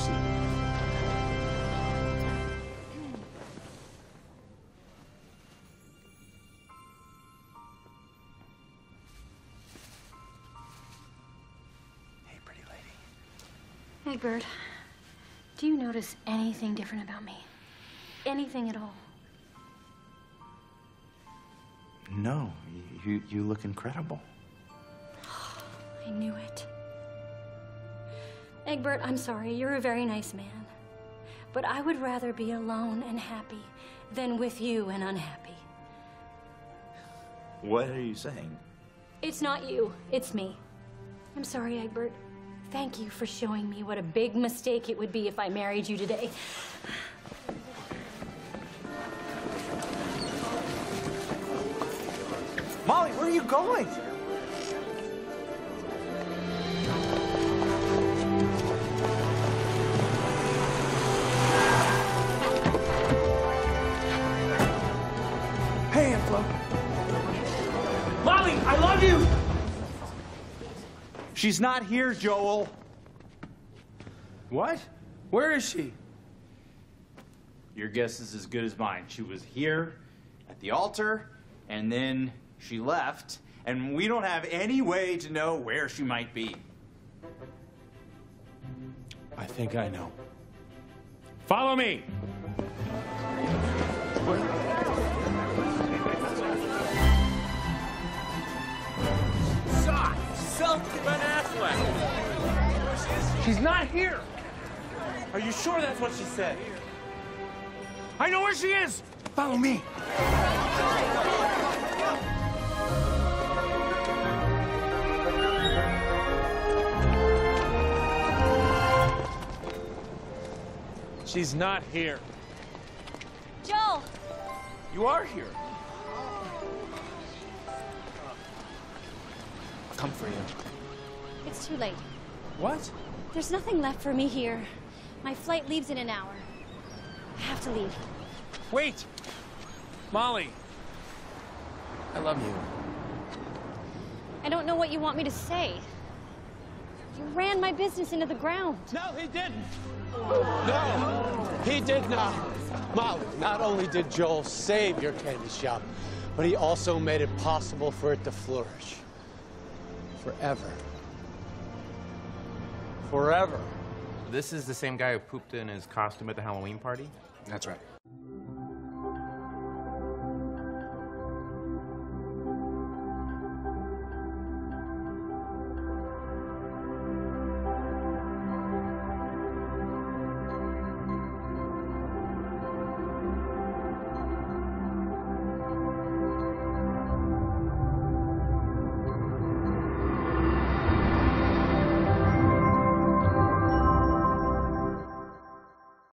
seat. Hey, pretty lady. Eggbert, do you notice anything different about me? Anything at all? No, you, you look incredible. I knew it. Eggbert, I'm sorry. You're a very nice man. But I would rather be alone and happy than with you and unhappy. What are you saying? It's not you, it's me. I'm sorry, Eggbert. Thank you for showing me what a big mistake it would be if I married you today. Molly, where are you going? Molly, I love you! She's not here, Joel. What? Where is she? Your guess is as good as mine. She was here at the altar, and then she left, and we don't have any way to know where she might be. I think I know. Follow me! Shot! She's not here! Are you sure that's what she said? I know where she is! Follow me! She's not here. Joel! You are here. I'll come for you. It's too late. What? There's nothing left for me here. My flight leaves in an hour. I have to leave. Wait! Molly! I love you. I don't know what you want me to say. You ran my business into the ground. No, he didn't! No, he did not. Molly, not only did Joel save your candy shop, but he also made it possible for it to flourish. Forever. Forever. This is the same guy who pooped in his costume at the Halloween party? That's right.